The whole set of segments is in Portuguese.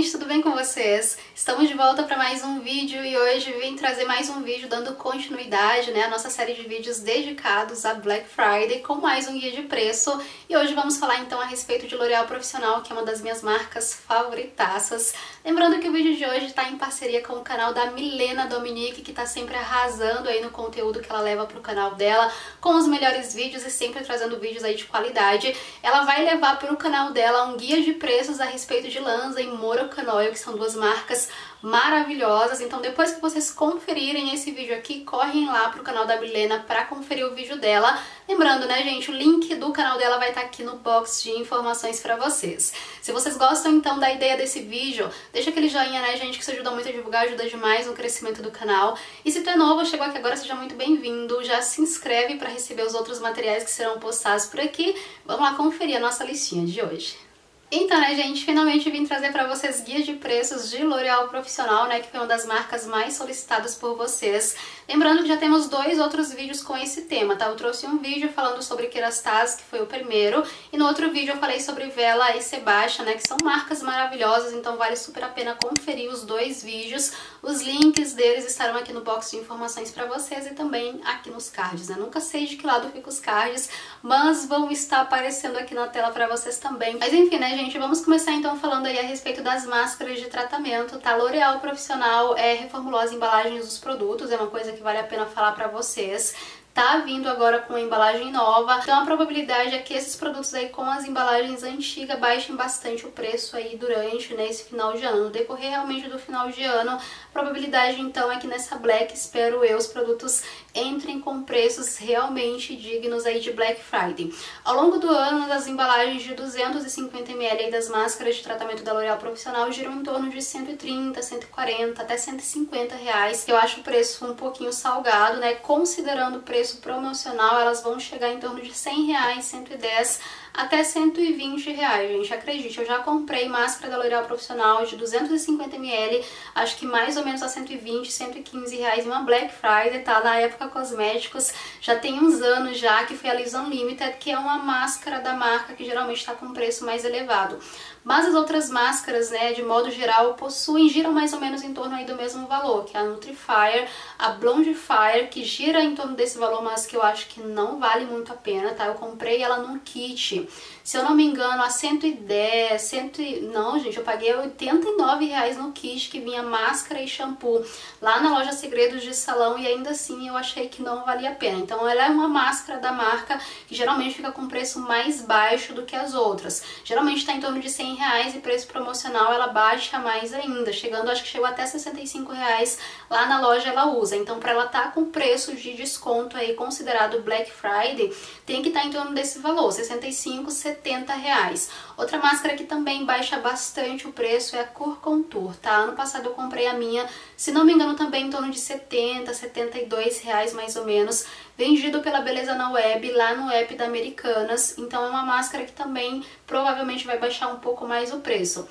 gente, tudo bem com vocês? Estamos de volta para mais um vídeo e hoje vim trazer mais um vídeo dando continuidade né, à nossa série de vídeos dedicados a Black Friday com mais um guia de preço e hoje vamos falar então a respeito de L'Oréal Profissional, que é uma das minhas marcas favoritaças. Lembrando que o vídeo de hoje está em parceria com o canal da Milena Dominique, que está sempre arrasando aí no conteúdo que ela leva para o canal dela, com os melhores vídeos e sempre trazendo vídeos aí de qualidade. Ela vai levar para o canal dela um guia de preços a respeito de Lanza e Morocanoil, que são duas marcas maravilhosas. Então depois que vocês conferirem esse vídeo aqui, correm lá pro canal da Milena para conferir o vídeo dela. Lembrando, né, gente, o link do canal dela vai estar tá aqui no box de informações para vocês. Se vocês gostam então da ideia desse vídeo, deixa aquele joinha, né, gente, que isso ajuda muito a divulgar, ajuda demais no crescimento do canal. E se tu é novo, chegou aqui agora, seja muito bem-vindo. Já se inscreve para receber os outros materiais que serão postados por aqui. Vamos lá conferir a nossa listinha de hoje. Então, né, gente, finalmente vim trazer para vocês guias de preços de L'Oréal Profissional, né, que foi uma das marcas mais solicitadas por vocês. Lembrando que já temos dois outros vídeos com esse tema, tá? Eu trouxe um vídeo falando sobre Kerastase, que foi o primeiro, e no outro vídeo eu falei sobre Vela e Sebastian, né, que são marcas maravilhosas, então vale super a pena conferir os dois vídeos. Os links deles estarão aqui no box de informações para vocês e também aqui nos cards, né? Nunca sei de que lado ficam os cards, mas vão estar aparecendo aqui na tela para vocês também. Mas enfim, né, gente, vamos começar então falando aí a respeito das máscaras de tratamento, tá? L'Oréal Profissional é, reformulou as embalagens dos produtos, é uma coisa que vale a pena falar pra vocês tá vindo agora com uma embalagem nova, então a probabilidade é que esses produtos aí com as embalagens antigas baixem bastante o preço aí durante né, esse final de ano. No decorrer realmente do final de ano, a probabilidade então é que nessa Black, espero eu, os produtos entrem com preços realmente dignos aí de Black Friday. Ao longo do ano, as embalagens de 250ml das máscaras de tratamento da L'Oréal Profissional giram em torno de 130, 140, até 150 reais. Eu acho o preço um pouquinho salgado, né? Considerando o preço promocional, elas vão chegar em torno de 100 reais, 110 até 120 reais, gente. Acredite, eu já comprei máscara da L'Oréal Profissional de 250ml, acho que mais ou menos a 120, 115 reais em uma Black Friday, tá? Na época cosméticos, já tem uns anos já que foi a Liz Unlimited, que é uma máscara da marca que geralmente está com preço mais elevado. Mas as outras máscaras, né, de modo geral, possuem, giram mais ou menos em torno aí do mesmo valor, que é a Nutrifire, a Blondifire, que gira em torno desse valor, mas que eu acho que não vale muito a pena, tá? Eu comprei ela num kit, se eu não me engano, a 110, 100, não, gente, eu paguei 89 reais no kit que vinha máscara e shampoo lá na loja Segredos de Salão e ainda assim eu achei que não valia a pena. Então ela é uma máscara da marca que geralmente fica com preço mais baixo do que as outras. Geralmente está em torno de 100 100 reais e preço promocional ela baixa mais ainda, chegando, acho que chegou até 65 reais lá na loja ela usa. Então, para ela estar tá com preço de desconto aí considerado Black Friday, tem que estar tá em torno desse valor, 65, 70 reais. Outra máscara que também baixa bastante o preço é a Cor Contour, tá? Ano passado eu comprei a minha, se não me engano também em torno de 70, 72 reais mais ou menos, vendido pela Beleza na Web, lá no app da Americanas. Então é uma máscara que também provavelmente vai baixar um pouco mais o preço.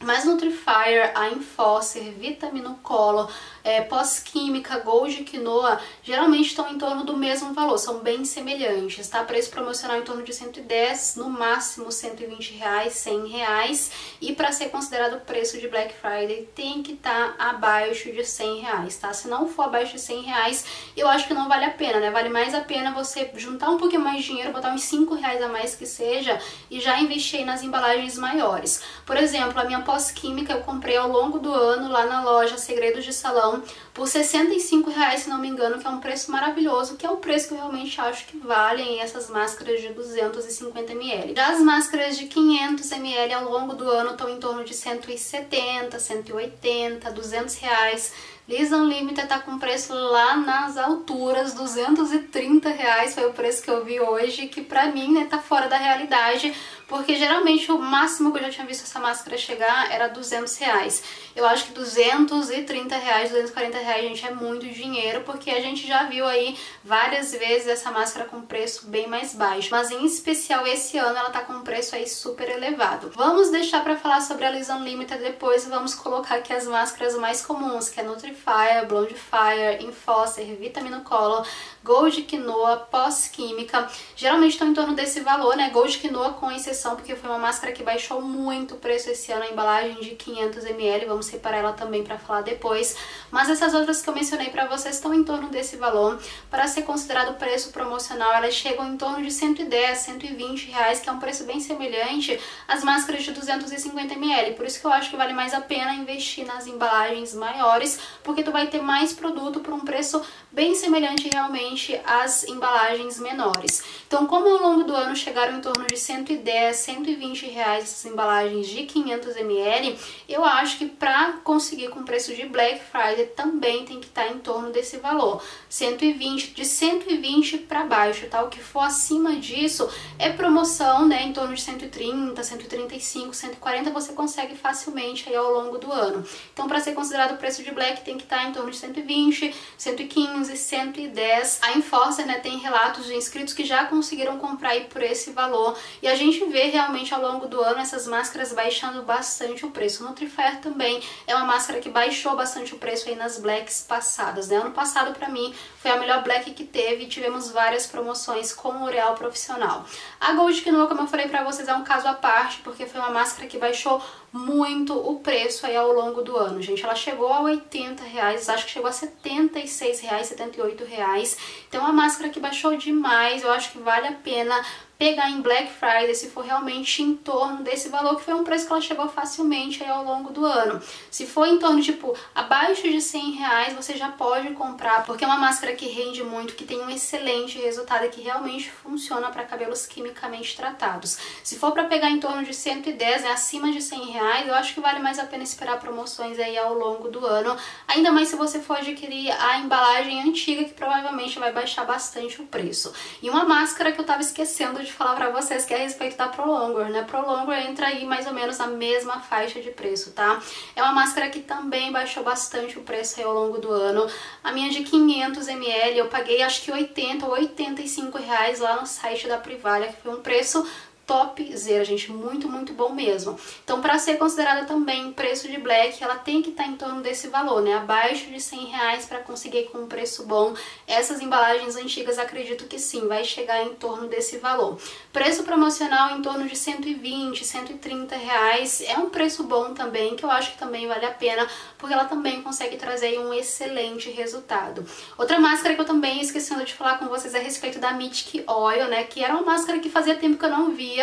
Mas Nutrifire, a Enforcer, Vitamino Color, é, pós-química, Gold Quinoa, geralmente estão em torno do mesmo valor, são bem semelhantes, tá? Preço promocional em torno de 110, no máximo 120 reais, 100 reais. E para ser considerado preço de Black Friday, tem que estar tá abaixo de 100 reais, tá? Se não for abaixo de 100 reais, eu acho que não vale a pena, né? Vale mais a pena você juntar um pouquinho mais de dinheiro, botar uns 5 reais a mais que seja, e já investir nas embalagens maiores. Por exemplo, a minha pós-química eu comprei ao longo do ano lá na loja Segredos de Salão por 65 reais, se não me engano, que é um preço maravilhoso, que é o preço que eu realmente acho que valem essas máscaras de 250 ml. Já as máscaras de 500 ml ao longo do ano estão em torno de 170, 180, 200 reais. Liz Unlimited tá com preço lá nas alturas, 230 reais foi o preço que eu vi hoje, que pra mim, né, tá fora da realidade, porque geralmente o máximo que eu já tinha visto essa máscara chegar era 200 reais. Eu acho que 230 reais, 240 reais, gente, é muito dinheiro, porque a gente já viu aí várias vezes essa máscara com preço bem mais baixo. Mas em especial esse ano ela tá com um preço aí super elevado. Vamos deixar pra falar sobre a Liz Unlimited depois vamos colocar aqui as máscaras mais comuns, que é Nutrifire, Blondifire, Enforcer, Vitamino Color, Gold Quinoa pós-química. Geralmente estão em torno desse valor, né? Gold Quinoa com exceção, porque foi uma máscara que baixou muito o preço esse ano, a embalagem de 500ml, vamos separar ela também para falar depois. Mas essas outras que eu mencionei para vocês estão em torno desse valor. Para ser considerado preço promocional, elas chegam em torno de 110, 120 reais, que é um preço bem semelhante às máscaras de 250ml. Por isso que eu acho que vale mais a pena investir nas embalagens maiores, porque tu vai ter mais produto por um preço bem semelhante realmente às embalagens menores. Então, como ao longo do ano chegaram em torno de 110, 120 reais essas embalagens de 500 ml, eu acho que para conseguir com preço de Black Friday também tem que estar tá em torno desse valor, 120, de 120 para baixo, tá? O que for acima disso é promoção, né, em torno de 130, 135, 140 você consegue facilmente aí ao longo do ano. Então, para ser considerado o preço de Black tem que estar tá em torno de 120, 115, 110. A Enforcer, né, tem relatos de inscritos que já conseguiram comprar aí por esse valor e a gente vê realmente ao longo do ano essas máscaras baixando bastante o preço. O Nutrifair também é uma máscara que baixou bastante o preço aí nas blacks passadas, né? Ano passado para mim foi a melhor black que teve e tivemos várias promoções com o L'Oreal profissional. A Gold Quinoa, como eu falei para vocês, é um caso à parte, porque foi uma máscara que baixou muito o preço aí ao longo do ano, gente. Ela chegou a 80 reais, acho que chegou a 76 reais, 78 reais. Então, uma máscara que baixou demais, eu acho que vale a pena pegar em Black Friday se for realmente em torno desse valor, que foi um preço que ela chegou facilmente aí ao longo do ano. Se for em torno, tipo, abaixo de 100 reais, você já pode comprar, porque é uma máscara que rende muito, que tem um excelente resultado e que realmente funciona para cabelos quimicamente tratados. Se for para pegar em torno de 110, né, acima de 100 reais, eu acho que vale mais a pena esperar promoções aí ao longo do ano, ainda mais se você for adquirir a embalagem antiga, que provavelmente vai baixar bastante o preço. E uma máscara que eu tava esquecendo de de falar pra vocês que é a respeito da Prolongor, né? Prolongor entra aí mais ou menos na mesma faixa de preço, tá? É uma máscara que também baixou bastante o preço ao longo do ano. A minha de 500ml eu paguei acho que 80 ou 85 reais lá no site da Privalha, que foi um preço topzera, gente, muito, muito bom mesmo. Então, para ser considerada também preço de black, ela tem que estar tá em torno desse valor, né? Abaixo de 100 reais para conseguir com um preço bom. Essas embalagens antigas, acredito que sim, vai chegar em torno desse valor. Preço promocional em torno de 120, 130 reais. É um preço bom também, que eu acho que também vale a pena, porque ela também consegue trazer um excelente resultado. Outra máscara que eu também esquecendo de falar com vocês a respeito da Mythic Oil, né? Que era uma máscara que fazia tempo que eu não via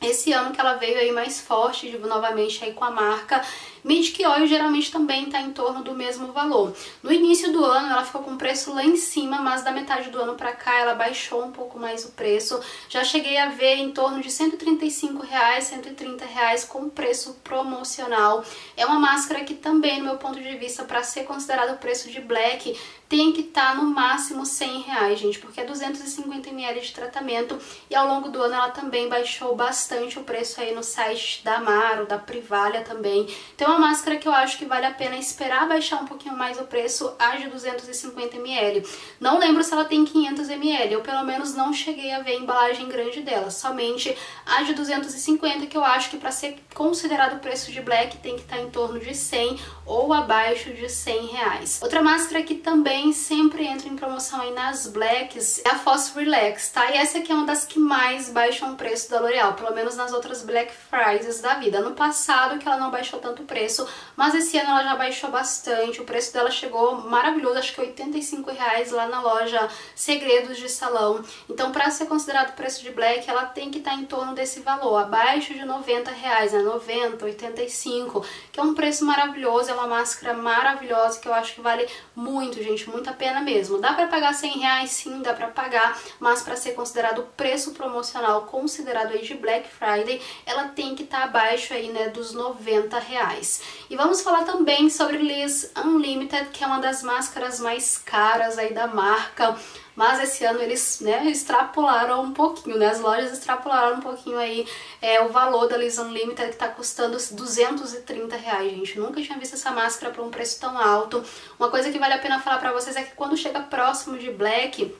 esse ano que ela veio aí mais forte, digo, novamente aí com a marca Mythic Oil geralmente também está em torno do mesmo valor. No início do ano ela ficou com preço lá em cima, mas da metade do ano para cá ela baixou um pouco mais o preço. Já cheguei a ver em torno de 135 reais, 130 reais com preço promocional. É uma máscara que também, no meu ponto de vista, para ser considerado o preço de black, tem que estar tá no máximo 100 reais, gente, porque é 250 ml de tratamento e ao longo do ano ela também baixou bastante o preço aí no site da Amaro, da Privalha também. Então uma máscara que eu acho que vale a pena esperar baixar um pouquinho mais o preço, a de 250ml. Não lembro se ela tem 500ml, eu pelo menos não cheguei a ver a embalagem grande dela, somente a de 250 que eu acho que para ser considerado o preço de black tem que estar tá em torno de 100 ou abaixo de 100 reais. Outra máscara que também sempre entra em promoção aí nas blacks é a Foss Relax, tá? E essa aqui é uma das que mais baixam o preço da L'Oreal, pelo menos nas outras Black Fridays da vida. No passado que ela não baixou tanto o preço, preço, mas esse ano ela já baixou bastante, o preço dela chegou maravilhoso, acho que 85 reais lá na loja Segredos de Salão. Então, para ser considerado preço de black, ela tem que estar tá em torno desse valor, abaixo de 90 reais, né? 90, 85, que é um preço maravilhoso, é uma máscara maravilhosa que eu acho que vale muito, gente, muito a pena mesmo. Dá para pagar 100 reais? Sim, dá para pagar, mas para ser considerado preço promocional, considerado aí de Black Friday, ela tem que estar tá abaixo aí, né, dos 90 reais E vamos falar também sobre Liz Unlimited, que é uma das máscaras mais caras aí da marca. Mas esse ano eles né, extrapolaram um pouquinho, né? As lojas extrapolaram um pouquinho aí é, o valor da Liz Unlimited, que tá custando 230 reais, gente. Nunca tinha visto essa máscara por um preço tão alto. Uma coisa que vale a pena falar pra vocês é que quando chega próximo de Black,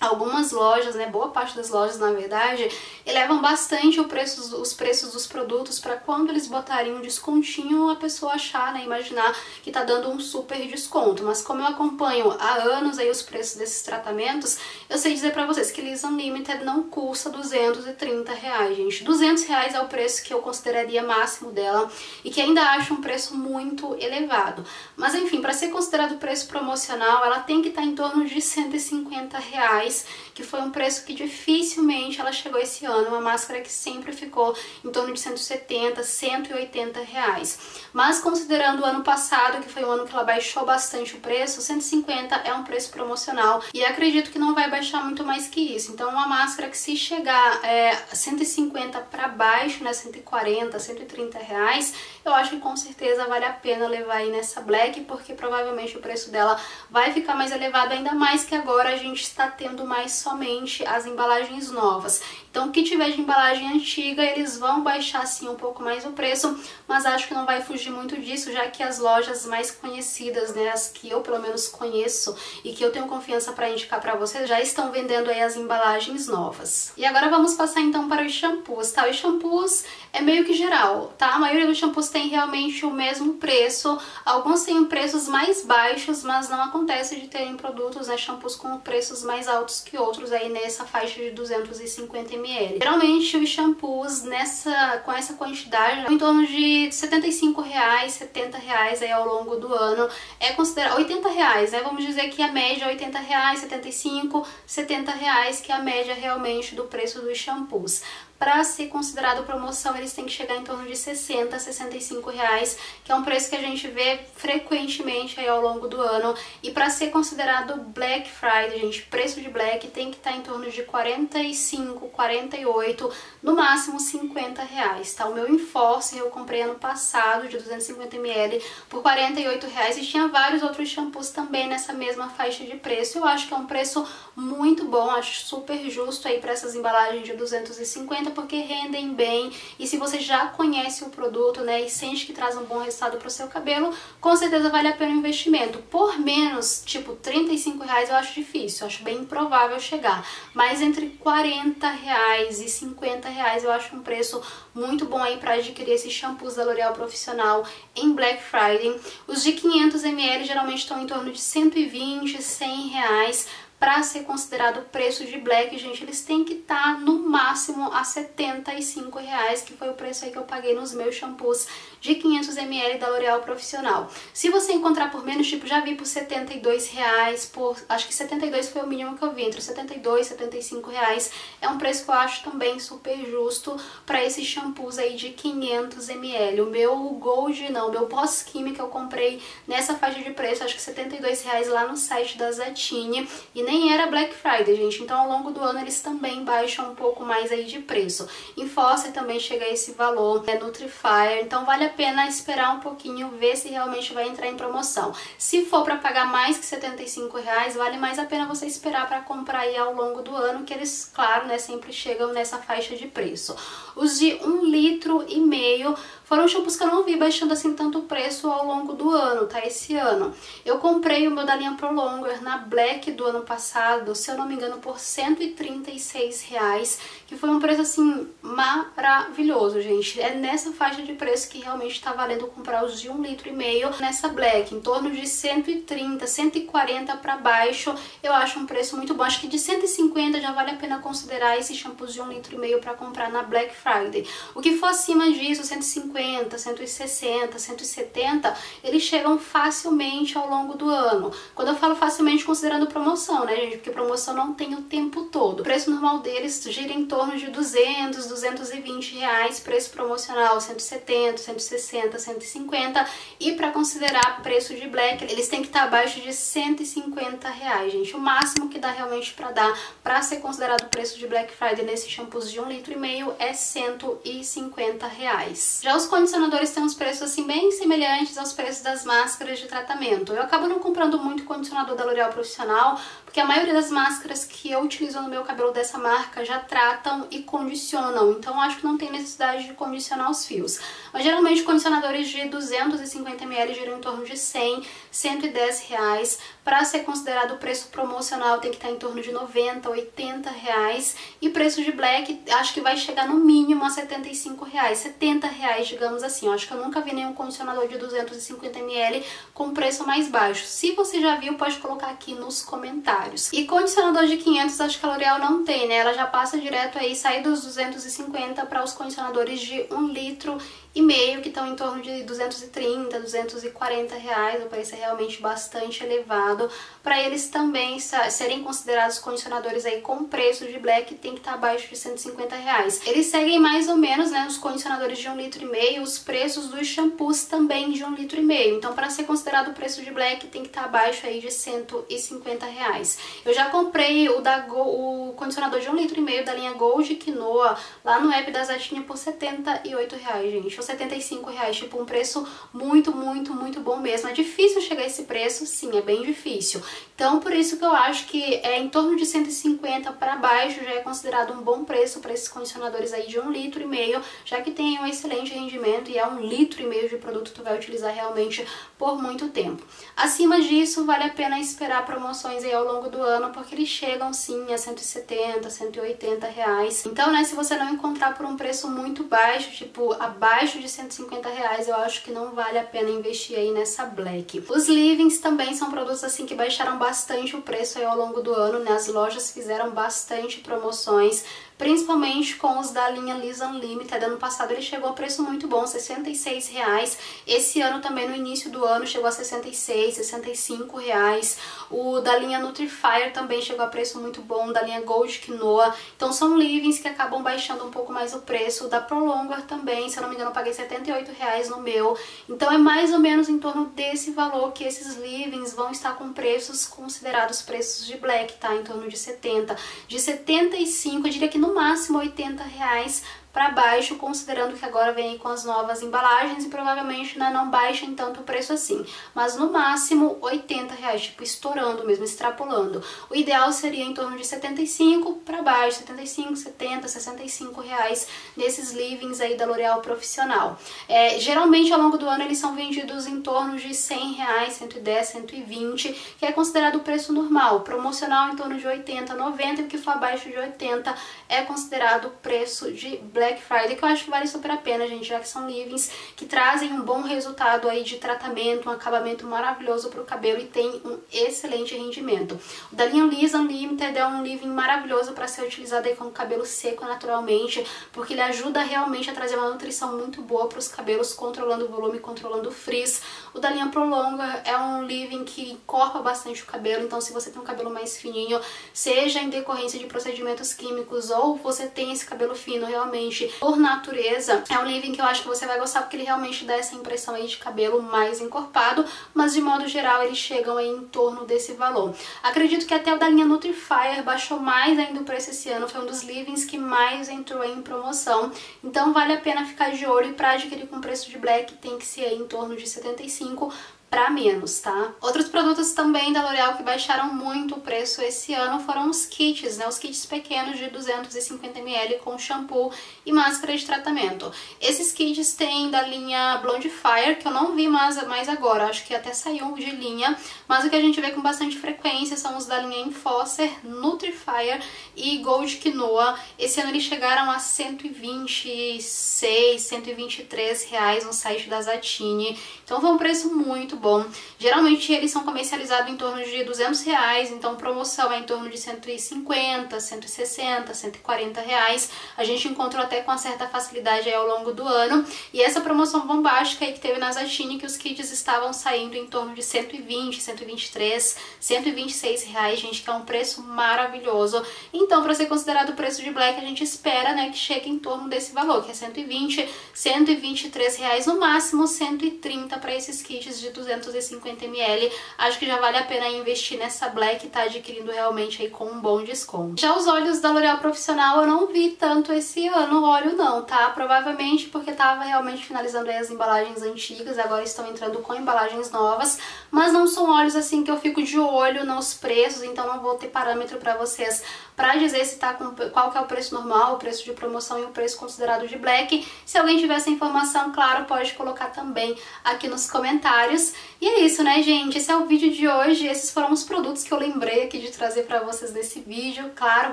algumas lojas, né, boa parte das lojas na verdade, elevam bastante preço, os preços dos produtos para quando eles botarem um descontinho a pessoa achar, né, imaginar que tá dando um super desconto. Mas como eu acompanho há anos aí os preços desses tratamentos, eu sei dizer para vocês que Liz Unlimited não custa 230 reais, gente. 200 reais é o preço que eu consideraria máximo dela e que ainda acho um preço muito elevado. Mas enfim, para ser considerado preço promocional, ela tem que estar tá em torno de 150 reais reais, que foi um preço que dificilmente ela chegou esse ano, uma máscara que sempre ficou em torno de 170, 180 reais. Mas considerando o ano passado, que foi um ano que ela baixou bastante o preço, 150 é um preço promocional e acredito que não vai baixar muito mais que isso. Então uma máscara que se chegar é, 150 para baixo, né, 140, 130 reais, eu acho que com certeza vale a pena levar aí nessa Black, porque provavelmente o preço dela vai ficar mais elevado, ainda mais que agora a gente está tendo mais somente as embalagens novas. Então, o que tiver de embalagem antiga, eles vão baixar sim um pouco mais o preço, mas acho que não vai fugir muito disso, já que as lojas mais conhecidas, né, as que eu pelo menos conheço e que eu tenho confiança para indicar para vocês, já estão vendendo aí as embalagens novas. E agora vamos passar então para os shampoos, tá? Os shampoos é meio que geral, tá? A maioria dos shampoos tem realmente o mesmo preço, alguns têm preços mais baixos, mas não acontece de terem produtos, né, shampoos com preços mais altos que outros aí nessa faixa de 250 ml. Geralmente os shampoos nessa, com essa quantidade, em torno de 75 reais, 70 reais aí ao longo do ano, é considerado 80 reais, né? Vamos dizer que a média é 80 reais, 75, 70 reais, que é a média realmente do preço dos shampoos para ser considerado promoção, eles têm que chegar em torno de 60, 65 reais, que é um preço que a gente vê frequentemente aí ao longo do ano. E para ser considerado Black Friday, gente, preço de Black tem que estar tá em torno de 45, 48, no máximo 50 reais, tá? O meu Enforce eu comprei ano passado, de 250ml, por 48 reais e tinha vários outros shampoos também nessa mesma faixa de preço. Eu acho que é um preço muito bom, acho super justo aí para essas embalagens de 250 porque rendem bem e se você já conhece o produto, né, e sente que traz um bom resultado para o seu cabelo, com certeza vale a pena o investimento. Por menos, tipo 35 reais eu acho difícil, eu acho bem improvável chegar, mas entre 40 reais e 50 reais eu acho um preço muito bom aí para adquirir esses shampoos da L'Oréal Profissional em Black Friday. Os de 500 ml geralmente estão em torno de 120, 100 reais, para ser considerado preço de black, gente, eles têm que estar tá no máximo a 75 reais, que foi o preço aí que eu paguei nos meus shampoos de 500ml da L'Oréal Profissional. Se você encontrar por menos, tipo, já vi por 72 reais, por, acho que 72 foi o mínimo que eu vi, entre 72 e 75 reais, é um preço que eu acho também super justo para esses shampoos aí de 500ml. O meu Gold, não, o meu pós-química eu comprei nessa faixa de preço, acho que 72 reais lá no site da Zatini, e nem era Black Friday, gente. Então, ao longo do ano, eles também baixam um pouco mais aí de preço. Em Foster também chega a esse valor, é Nutrifire. Então, vale a pena esperar um pouquinho, ver se realmente vai entrar em promoção. Se for para pagar mais que 75 reais, vale mais a pena você esperar para comprar aí ao longo do ano, que eles, claro, né, sempre chegam nessa faixa de preço. Os de um litro e meio foram shampoos que eu não vi baixando assim tanto o preço ao longo do ano, tá? Esse ano. Eu comprei o meu da linha Prolonger na Black do ano passado, se eu não me engano, por 136 reais, que foi um preço assim maravilhoso, gente. É nessa faixa de preço que realmente tá valendo comprar os de um litro e meio nessa Black, em torno de 130, 140 para baixo. Eu acho um preço muito bom. Acho que de 150 já vale a pena considerar esses shampoos de um litro e meio para comprar na Black Friday. O que for acima disso, 150 150, 160, 170, eles chegam facilmente ao longo do ano. Quando eu falo facilmente, considerando promoção, né, gente? Porque promoção não tem o tempo todo. O preço normal deles gira em torno de 200, 220 reais, preço promocional 170, 160, 150. E para considerar preço de black, eles têm que estar abaixo de 150 reais, gente. O máximo que dá realmente para dar para ser considerado preço de Black Friday nesses shampoos de um litro e meio é 150 reais. Já os condicionadores têm uns preços assim bem semelhantes aos preços das máscaras de tratamento. Eu acabo não comprando muito condicionador da L'Oréal Profissional, porque a maioria das máscaras que eu utilizo no meu cabelo dessa marca já tratam e condicionam, então acho que não tem necessidade de condicionar os fios. Mas geralmente condicionadores de 250ml giram em torno de 100, 110 reais. Para ser considerado preço promocional tem que estar em torno de 90, 80 reais. E preço de black acho que vai chegar no mínimo a 75 reais, 70 reais digamos assim. Eu acho que eu nunca vi nenhum condicionador de 250ml com preço mais baixo. Se você já viu, pode colocar aqui nos comentários. E condicionador de 500 acho que a L'Oreal não tem, né? Ela já passa direto aí, sai dos 250 para os condicionadores de 1 litro e meio, que estão em torno de 230, 240 reais, o preço é realmente bastante elevado. Para eles também serem considerados condicionadores aí com preço de black, tem que estar tá abaixo de 150 reais. Eles seguem mais ou menos, né, os condicionadores de um litro e meio, os preços dos shampoos também de um litro e meio. Então, para ser considerado preço de black, tem que estar tá abaixo aí de 150 reais. Eu já comprei o, da Go, o condicionador de um litro e meio da linha Gold Quinoa lá no app da Zatinha por 78 reais, gente por 75 reais, tipo um preço muito, muito, muito bom mesmo. É difícil chegar a esse preço? Sim, é bem difícil. Então, por isso que eu acho que é em torno de 150 para baixo já é considerado um bom preço para esses condicionadores aí de um litro e meio, já que tem um excelente rendimento e é um litro e meio de produto que tu vai utilizar realmente por muito tempo. Acima disso, vale a pena esperar promoções aí ao longo do ano, porque eles chegam sim a 170, 180 reais. Então, né, se você não encontrar por um preço muito baixo, tipo abaixo abaixo de 150 reais eu acho que não vale a pena investir aí nessa Black. Os Livings também são produtos assim que baixaram bastante o preço aí ao longo do ano, né? As lojas fizeram bastante promoções, principalmente com os da linha Lisa Unlimited. Ano passado ele chegou a preço muito bom, 66 reais. Esse ano também, no início do ano, chegou a 66, 65 reais. O da linha Nutrifire também chegou a preço muito bom, da linha Gold Quinoa. Então são livings que acabam baixando um pouco mais o preço. O da Prolonger também, se eu não me engano, eu paguei 78 reais no meu. Então é mais ou menos em torno desse valor que esses livings vão estar com preços considerados preços de black, tá? Em torno de 70. De 75, eu diria que no no máximo 80 reais para baixo, considerando que agora vem com as novas embalagens e provavelmente né, não baixem tanto o preço assim. Mas no máximo 80 reais, tipo estourando mesmo, extrapolando. O ideal seria em torno de 75 para baixo, 75, 70, 65 reais nesses livings aí da L'Oréal Profissional. É, geralmente ao longo do ano eles são vendidos em torno de 100 reais, 110, 120, que é considerado o preço normal. Promocional em torno de 80, 90 e o que for abaixo de 80 é considerado preço de Black Friday, que eu acho que vale super a pena, gente, já que são livings que trazem um bom resultado aí de tratamento, um acabamento maravilhoso para o cabelo e tem um excelente rendimento. O da linha Lisa Unlimited é um living maravilhoso para ser utilizado aí com o cabelo seco naturalmente, porque ele ajuda realmente a trazer uma nutrição muito boa para os cabelos, controlando o volume, controlando o frizz. O da linha Prolonga é um living que encorpa bastante o cabelo, então se você tem um cabelo mais fininho, seja em decorrência de procedimentos químicos ou você tem esse cabelo fino realmente por natureza, é um living que eu acho que você vai gostar porque ele realmente dá essa impressão aí de cabelo mais encorpado, mas de modo geral eles chegam aí em torno desse valor. Acredito que até o da linha Nutrifire baixou mais ainda o preço esse ano, foi um dos livings que mais entrou em promoção, então vale a pena ficar de olho e para adquirir com preço de black tem que ser em torno de 75 5 para menos, tá? Outros produtos também da L'Oréal que baixaram muito o preço esse ano foram os kits, né? Os kits pequenos de 250ml com shampoo e máscara de tratamento. Esses kits têm da linha Blonde Fire, que eu não vi mais, mais agora, acho que até saiu de linha, mas o que a gente vê com bastante frequência são os da linha Enforcer, Nutrifire e Gold Quinoa. Esse ano eles chegaram a 126, 123 reais no site da Zatini, então foi um preço muito bom. Geralmente eles são comercializados em torno de 200 reais, então promoção é em torno de 150, 160, 140 reais. A gente encontrou até com uma certa facilidade ao longo do ano. E essa promoção bombástica aí que teve na Zatini, que os kits estavam saindo em torno de 120, 123, 126 reais, gente, que é um preço maravilhoso. Então, para ser considerado o preço de Black, a gente espera, né, que chegue em torno desse valor, que é 120, 123 reais, no máximo 130 para esses kits de 200 250ml. Acho que já vale a pena investir nessa Black e tá adquirindo realmente aí com um bom desconto. Já os óleos da L'Oréal Profissional eu não vi tanto esse ano óleo não, tá? Provavelmente porque tava realmente finalizando aí as embalagens antigas, agora estão entrando com embalagens novas, mas não são óleos assim que eu fico de olho nos preços, então não vou ter parâmetro para vocês para dizer se tá com qual que é o preço normal, o preço de promoção e o preço considerado de black. Se alguém tiver essa informação, claro, pode colocar também aqui nos comentários. E é isso, né, gente? Esse é o vídeo de hoje. Esses foram os produtos que eu lembrei aqui de trazer para vocês nesse vídeo. Claro,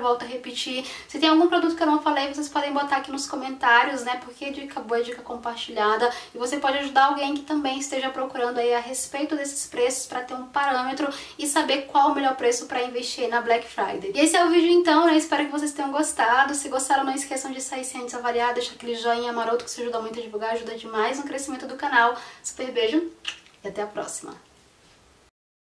volto a repetir. Se tem algum produto que eu não falei, vocês podem botar aqui nos comentários, né? Porque é dica boa, é dica compartilhada. E você pode ajudar alguém que também esteja procurando aí a respeito desses preços para ter um parâmetro e saber qual o melhor preço para investir na Black Friday. E esse é o vídeo então, né? Espero que vocês tenham gostado. Se gostaram, não esqueçam de sair sem antes avaliar, deixar aquele joinha maroto que isso ajuda muito a divulgar, ajuda demais no crescimento do canal. Super beijo e até a próxima!